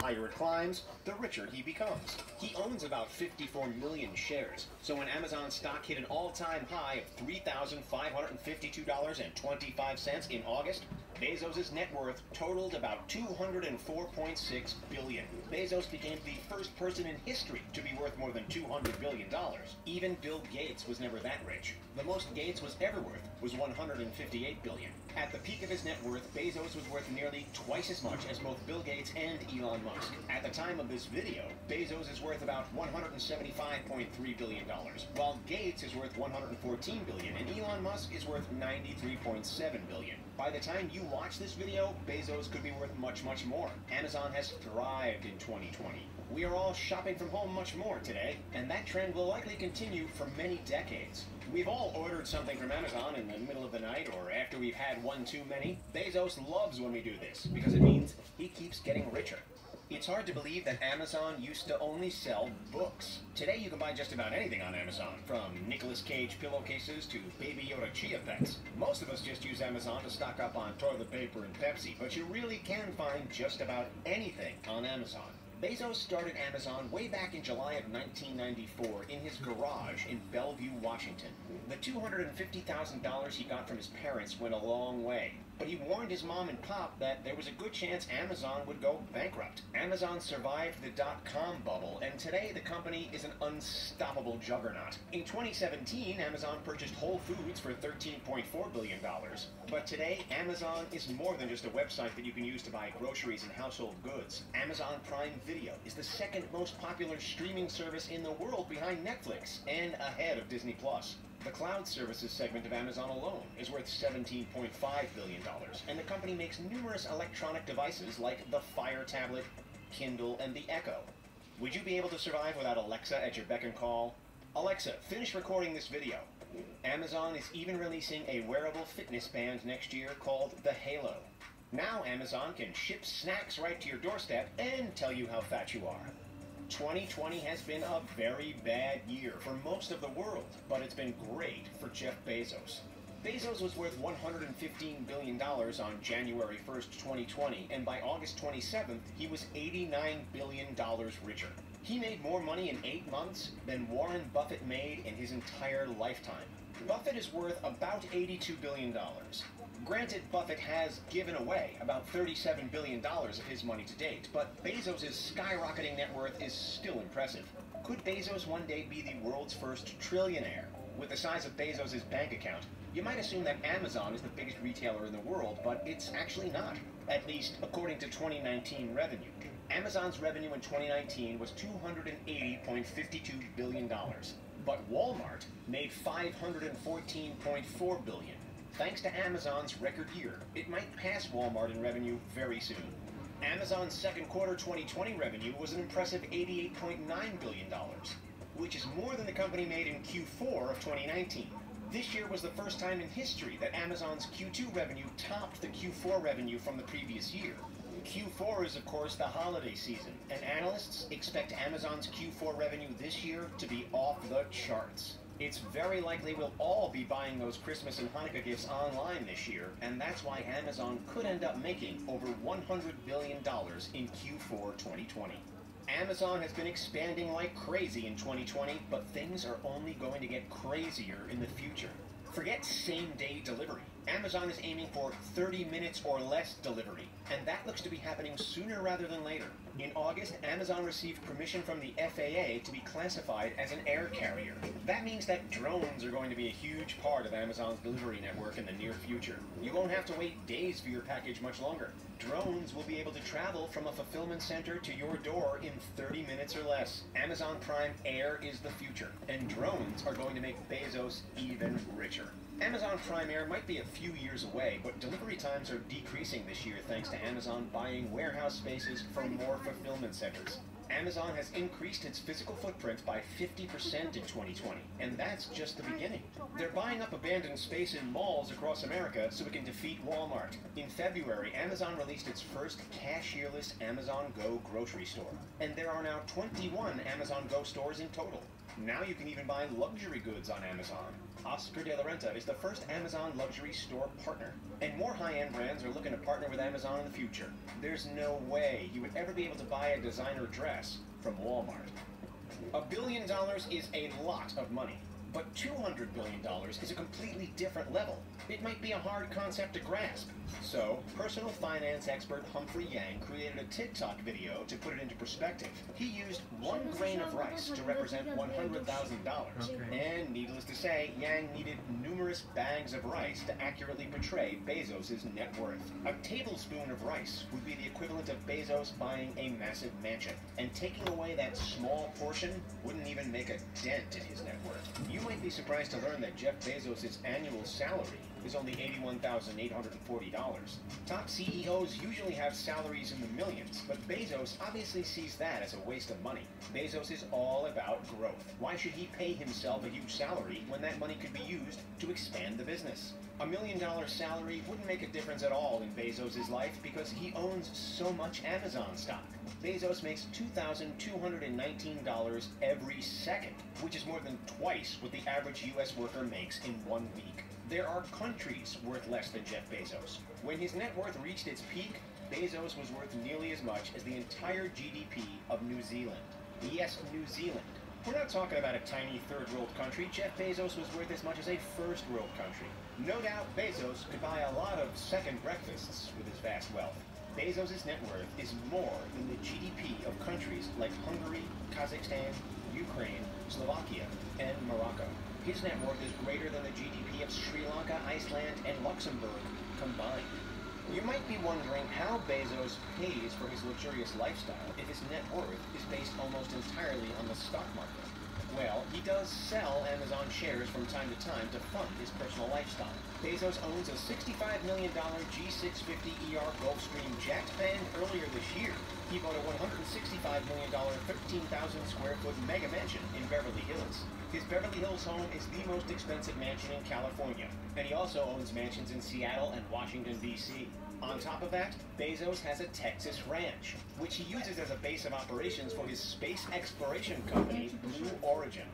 higher it climbs, the richer he becomes. He owns about 54 million shares, so when Amazon stock hit an all-time high of $3,552.25 in August, Bezos' net worth totaled about 204.6 billion. Bezos became the first person in history to be worth more than 200 billion dollars. Even Bill Gates was never that rich. The most Gates was ever worth was 158 billion. At the peak of his net worth, Bezos was worth nearly twice as much as both Bill Gates and Elon Musk. At the time of this video, Bezos is worth about 175.3 billion dollars, while Gates is worth 114 billion, and Elon Musk is worth 93.7 billion. By the time you watch this video, Bezos could be worth much, much more. Amazon has thrived in 2020. We are all shopping from home much more today, and that trend will likely continue for many decades. We've all ordered something from Amazon in the middle of the night or after we've had one too many. Bezos loves when we do this because it means he keeps getting richer. It's hard to believe that Amazon used to only sell books. Today you can buy just about anything on Amazon, from Nicolas Cage pillowcases to Baby Yoda chia pets. Most of us just use Amazon to stock up on toilet paper and Pepsi, but you really can find just about anything on Amazon. Bezos started Amazon way back in July of 1994 in his garage in Bellevue, Washington. The $250,000 he got from his parents went a long way but he warned his mom and pop that there was a good chance Amazon would go bankrupt. Amazon survived the dot-com bubble, and today the company is an unstoppable juggernaut. In 2017, Amazon purchased Whole Foods for $13.4 billion, but today Amazon is more than just a website that you can use to buy groceries and household goods. Amazon Prime Video is the second most popular streaming service in the world behind Netflix and ahead of Disney Plus. The cloud services segment of Amazon alone is worth $17.5 billion, and the company makes numerous electronic devices like the Fire tablet, Kindle, and the Echo. Would you be able to survive without Alexa at your beck and call? Alexa, finish recording this video. Amazon is even releasing a wearable fitness band next year called the Halo. Now Amazon can ship snacks right to your doorstep and tell you how fat you are. 2020 has been a very bad year for most of the world, but it's been great for Jeff Bezos. Bezos was worth $115 billion on January 1st, 2020, and by August 27th, he was $89 billion richer. He made more money in eight months than Warren Buffett made in his entire lifetime. Buffett is worth about $82 billion. Granted, Buffett has given away about $37 billion of his money to date, but Bezos' skyrocketing net worth is still impressive. Could Bezos one day be the world's first trillionaire? With the size of Bezos' bank account, you might assume that Amazon is the biggest retailer in the world, but it's actually not, at least according to 2019 revenue. Amazon's revenue in 2019 was $280.52 billion, but Walmart made $514.4 billion. Thanks to Amazon's record year, it might pass Walmart in revenue very soon. Amazon's second quarter 2020 revenue was an impressive $88.9 billion, which is more than the company made in Q4 of 2019. This year was the first time in history that Amazon's Q2 revenue topped the Q4 revenue from the previous year. Q4 is, of course, the holiday season, and analysts expect Amazon's Q4 revenue this year to be off the charts. It's very likely we'll all be buying those Christmas and Hanukkah gifts online this year, and that's why Amazon could end up making over $100 billion in Q4 2020. Amazon has been expanding like crazy in 2020, but things are only going to get crazier in the future. Forget same day delivery. Amazon is aiming for 30 minutes or less delivery, and that looks to be happening sooner rather than later. In August, Amazon received permission from the FAA to be classified as an air carrier. That means that drones are going to be a huge part of Amazon's delivery network in the near future. You won't have to wait days for your package much longer. Drones will be able to travel from a fulfillment center to your door in 30 minutes or less. Amazon Prime Air is the future, and drones are going to make Bezos even richer. Amazon Prime Air might be a few years away, but delivery times are decreasing this year thanks to Amazon buying warehouse spaces from more fulfillment centers. Amazon has increased its physical footprint by 50% in 2020, and that's just the beginning. They're buying up abandoned space in malls across America so it can defeat Walmart. In February, Amazon released its first cashierless Amazon Go grocery store, and there are now 21 Amazon Go stores in total. Now you can even buy luxury goods on Amazon. Oscar de la Renta is the first Amazon luxury store partner. And more high-end brands are looking to partner with Amazon in the future. There's no way you would ever be able to buy a designer dress from Walmart. A billion dollars is a lot of money. But $200 billion is a completely different level. It might be a hard concept to grasp. So, personal finance expert Humphrey Yang created a TikTok video to put it into perspective. He used one grain of rice to represent $100,000. And needless to say, Yang needed numerous bags of rice to accurately portray Bezos' net worth. A tablespoon of rice would be the equivalent of Bezos buying a massive mansion. And taking away that small portion wouldn't even make a dent in his net worth. You might be surprised to learn that Jeff Bezos' annual salary is only $81,840. Top CEOs usually have salaries in the millions, but Bezos obviously sees that as a waste of money. Bezos is all about growth. Why should he pay himself a huge salary when that money could be used to expand the business? A million dollar salary wouldn't make a difference at all in Bezos' life because he owns so much Amazon stock. Bezos makes $2,219 every second, which is more than twice what the average U.S. worker makes in one week. There are countries worth less than Jeff Bezos. When his net worth reached its peak, Bezos was worth nearly as much as the entire GDP of New Zealand. Yes, New Zealand. We're not talking about a tiny third world country. Jeff Bezos was worth as much as a first world country. No doubt Bezos could buy a lot of second breakfasts with his vast wealth. Bezos' net worth is more than the GDP of countries like Hungary, Kazakhstan, Ukraine, Slovakia, and Morocco. His net worth is greater than the GDP of Sri Lanka, Iceland, and Luxembourg combined. You might be wondering how Bezos pays for his luxurious lifestyle if his net worth is based almost entirely on the stock market. Well, he does sell Amazon shares from time to time to fund his personal lifestyle. Bezos owns a $65 million G650ER Gulfstream jet, and earlier this year, he bought a $165 million, 13,000 square foot mega mansion in Beverly Hills. His Beverly Hills home is the most expensive mansion in California, and he also owns mansions in Seattle and Washington, D.C. On top of that, Bezos has a Texas ranch, which he uses as a base of operations for his space exploration company, Blue Origin.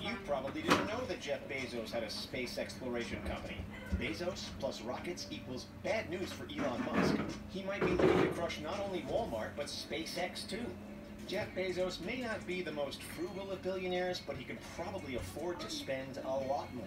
You probably didn't know that Jeff Bezos had a space exploration company. Bezos plus rockets equals bad news for Elon Musk. He might be looking to crush not only Walmart, but SpaceX too. Jeff Bezos may not be the most frugal of billionaires, but he can probably afford to spend a lot more.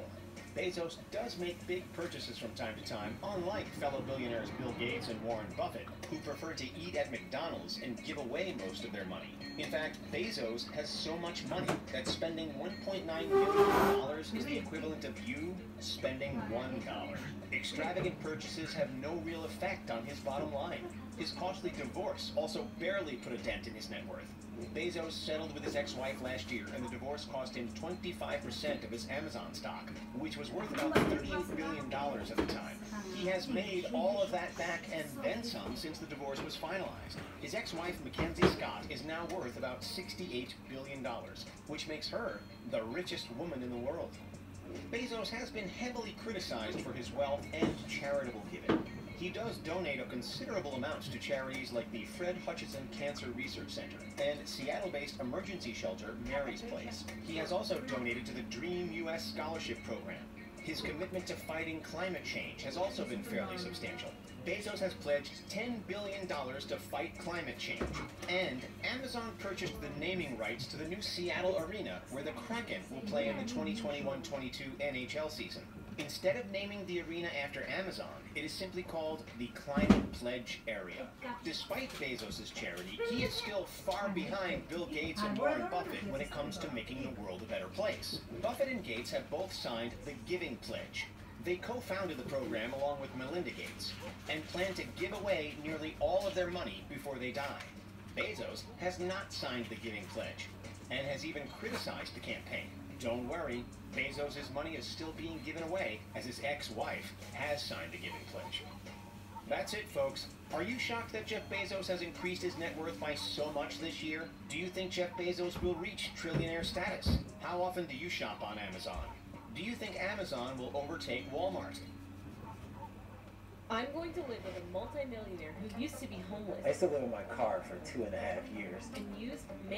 Bezos does make big purchases from time to time, unlike fellow billionaires Bill Gates and Warren Buffett, who prefer to eat at McDonald's and give away most of their money. In fact, Bezos has so much money that spending $1.9 billion is the equivalent of you spending $1. Extravagant purchases have no real effect on his bottom line. His costly divorce also barely put a dent in his net worth. Bezos settled with his ex-wife last year, and the divorce cost him 25% of his Amazon stock, which was worth about $38 billion at the time. He has made all of that back and then some since the divorce was finalized. His ex-wife, Mackenzie Scott, is now worth about $68 billion, which makes her the richest woman in the world. Bezos has been heavily criticized for his wealth and charitable giving. He does donate a considerable amount to charities like the Fred Hutchinson Cancer Research Center and Seattle-based emergency shelter Mary's Place. He has also donated to the Dream U.S. Scholarship Program. His commitment to fighting climate change has also been fairly substantial. Bezos has pledged $10 billion to fight climate change. And Amazon purchased the naming rights to the new Seattle Arena, where the Kraken will play in the 2021-22 NHL season. Instead of naming the arena after Amazon, it is simply called the Climate Pledge Arena. Despite Bezos' charity, he is still far behind Bill Gates and Warren Buffett when it comes to making the world a better place. Buffett and Gates have both signed the Giving Pledge. They co-founded the program along with Melinda Gates and plan to give away nearly all of their money before they die. Bezos has not signed the Giving Pledge and has even criticized the campaign. Don't worry, Bezos' money is still being given away as his ex-wife has signed the giving pledge. That's it, folks. Are you shocked that Jeff Bezos has increased his net worth by so much this year? Do you think Jeff Bezos will reach trillionaire status? How often do you shop on Amazon? Do you think Amazon will overtake Walmart? I'm going to live with a multimillionaire who used to be homeless I used to live in my car for two and a half years. and used ma-